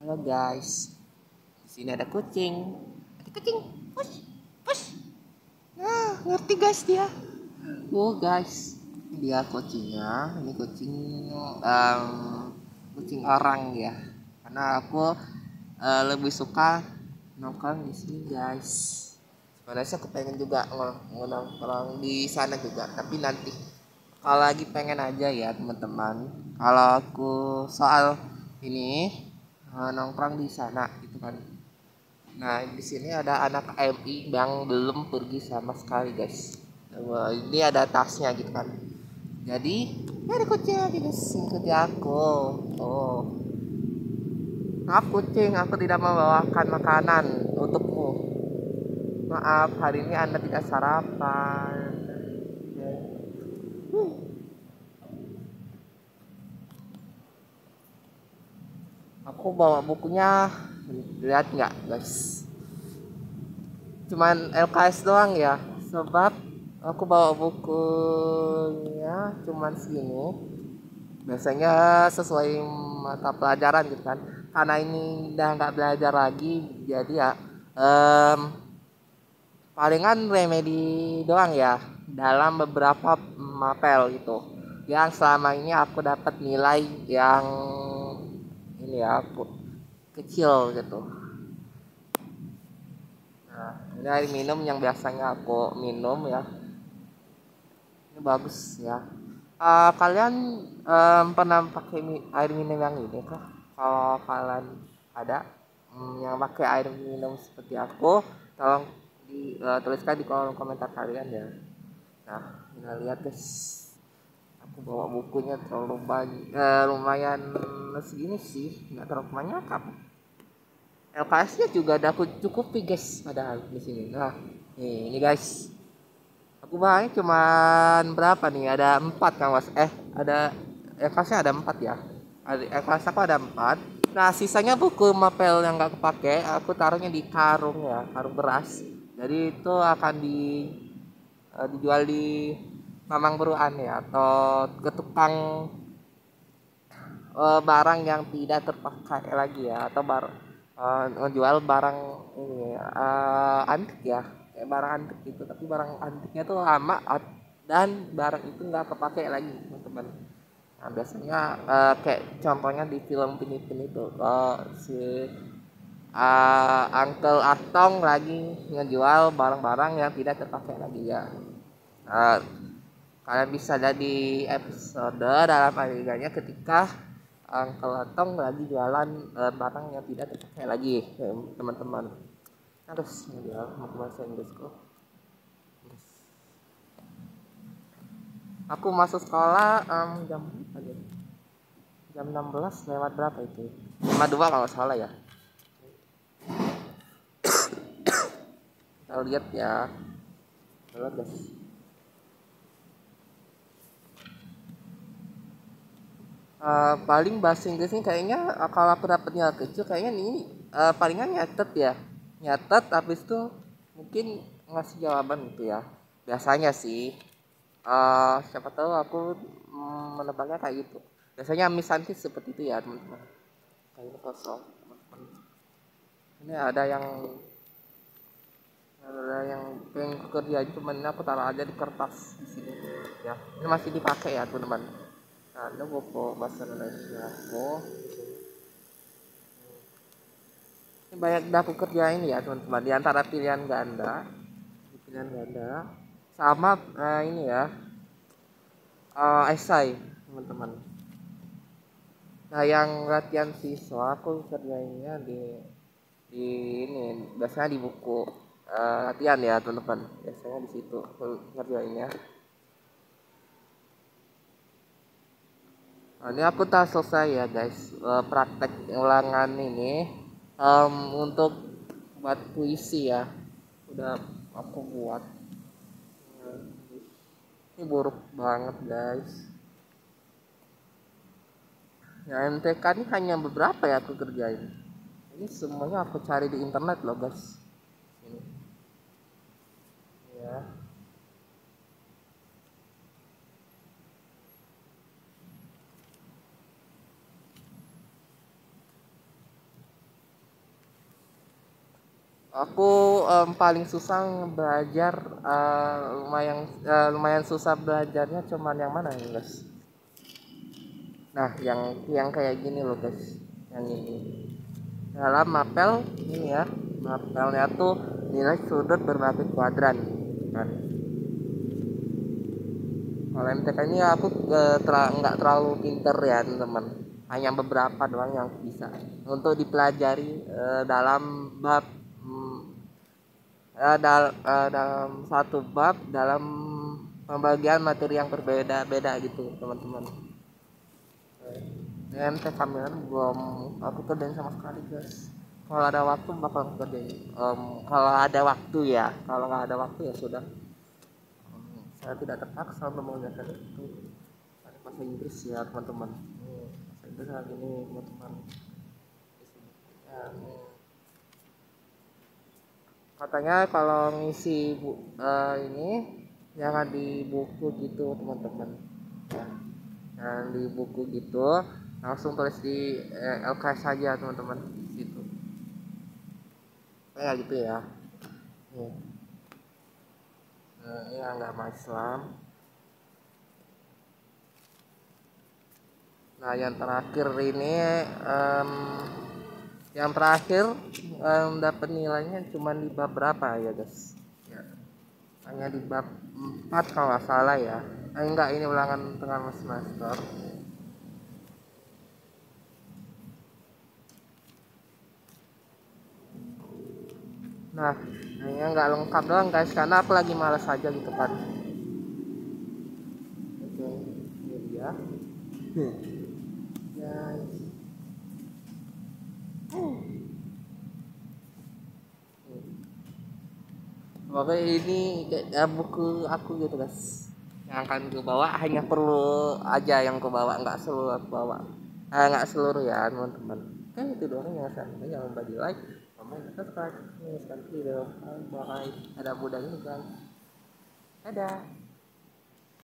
Halo guys, di sini ada kucing. Ada kucing, push, push. Nah, ngerti guys dia. Oh guys, dia kucingnya. Ini kucing, um, kucing orang ya. Karena aku uh, lebih suka nongkrong di sini guys. Sebenarnya aku pengen juga nongkrong di sana juga, tapi nanti kalau lagi pengen aja ya teman-teman. Kalau aku soal ini uh, nongkrong di sana gitu kan. Nah di sini ada anak MI yang belum pergi sama sekali guys. Wah, ini ada tasnya gitu kan. Jadi ya ada kucing lagi guys. Ikuti aku. Oh. Maaf kucing. Aku tidak membawakan makanan untukmu. Maaf hari ini anda tidak sarapan aku bawa bukunya. Lihat nggak guys? Cuman LKS doang ya. Sebab aku bawa bukunya cuman segini. Biasanya sesuai mata pelajaran gitu kan. Karena ini udah nggak belajar lagi jadi ya um, palingan remedi doang ya dalam beberapa mapel gitu. Yang selama ini aku dapat nilai yang ini ya kecil gitu. Nah ini air minum yang biasanya aku minum ya. Ini bagus ya. Uh, kalian um, pernah pakai air minum yang ini kah? Kalau kalian ada um, yang pakai air minum seperti aku tolong di, uh, tuliskan di kolom komentar kalian ya. Nah kita lihat guys bawa bukunya terlalu banyak eh, lumayan segini sih nggak terlalu banyak apa LKS nya juga ada aku cukup guys padahal di sini. Nah ini guys. Aku bawanya cuman berapa nih? Ada empat kan mas. Eh ada LKS nya ada empat ya? Ada LKS aku ada empat. Nah sisanya buku mapel yang nggak kepake aku taruhnya di karung ya karung beras. Jadi itu akan di uh, dijual di mamang beruan ya atau ke tukang uh, barang yang tidak terpakai lagi ya atau bar uh, jual barang ini uh, antik ya kayak barang antik itu tapi barang antiknya tuh lama dan barang itu nggak kepake lagi teman-teman. Nah biasanya uh, kayak contohnya di film Pinipin itu uh, si uh, Uncle Atong lagi ngejual barang-barang yang tidak terpakai lagi ya. Uh, kalian bisa lihat di episode dalam adegannya ketika Uncle Atong lagi jualan uh, barang yang tidak terpakai lagi teman-teman. Harus ya mau bahasa kok. Aku masuk sekolah um, jam aja jam 16 lewat berapa itu? 52 kalau salah ya. Kita lihat ya. Lihat guys uh, paling bahasa Inggrisnya kayaknya uh, kalau aku dapat nilai kecil kayaknya ini uh, palingan nyatet ya. Nyatet habis itu mungkin ngasih jawaban gitu ya. Biasanya sih uh, siapa tahu aku mm, menebaknya kayak gitu. Biasanya misantis seperti itu ya teman-teman. Kayak kosong teman-teman. Ini ada yang ada yang pengen kerja cuman aku taruh aja di kertas di sini ya. Ini masih dipakai ya teman-teman ano bahasa Indonesia oh ini banyak aku kerjain ya teman-teman. Di antara pilihan ganda pilihan ganda sama uh, ini ya uh, esai teman-teman. Nah yang latihan siswa aku kerjainnya di di ini biasanya di buku uh, latihan ya teman-teman. Biasanya di situ aku kerjainnya Nah, ini aku tak selesai ya guys. Uh, praktek ulangan ini. Um, untuk buat puisi ya. Udah aku buat. Ini buruk banget guys. Ya MTK ini hanya beberapa ya aku kerjain. Ini semuanya aku cari di internet loh guys ini ya aku um, paling susah belajar uh, lumayan uh, lumayan susah belajarnya cuman yang mana ya guys nah yang yang kayak gini loh guys. Yang ini. Dalam mapel ini ya. Mapelnya tuh nilai sudut berbagai kuadran kan? Kalau MTK ini aku nggak terlalu pinter ya teman hanya beberapa doang yang bisa. Untuk dipelajari uh, dalam bab uh, dal uh, dalam satu bab dalam pembagian materi yang berbeda-beda gitu teman-teman. Dengan tes sambilan belum aku kerjain sama sekali guys. Kalau ada waktu bakal kerjain. Um, kalau ada waktu ya kalau nggak ada waktu ya sudah. Um, saya tidak terpaksa untuk mengerjakan itu. Ada bahasa Inggris ya teman-teman. Bahasa Inggris nih teman-teman. Ya, katanya kalau ngisi bu, uh, ini jangan di buku gitu teman-teman. Ya jangan di buku gitu. Langsung tulis di eh, LKS saja teman-teman gitu. Kayak gitu ya. Nih nah, ini agama Islam. Nah yang terakhir ini um, yang terakhir um, dapat nilainya cuma di bab berapa ya guys? Ya. hanya di bab 4 kalau nggak salah ya. Eh, enggak ini ulangan tengah semester. Nah hanya nggak lengkap doang guys karena aku lagi malas aja gitu kan. Oke ini dia. Guys Oke ini kayak buku aku gitu guys yang akan gue bawa hanya perlu aja yang gue bawa nggak seluruh aku bawa. Eh, nggak seluruh ya teman-teman. Kan itu doang yang saya jangan lupa di like comment subscribe ini sekali video bye ada ini guys dadah